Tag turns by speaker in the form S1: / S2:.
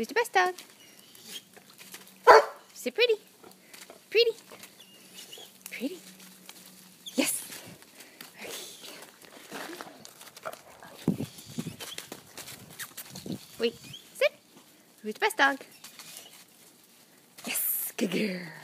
S1: Who's the best dog? Sit pretty. Pretty. Pretty. Yes. Wait. Sit. Who's the best dog? Yes. Good girl.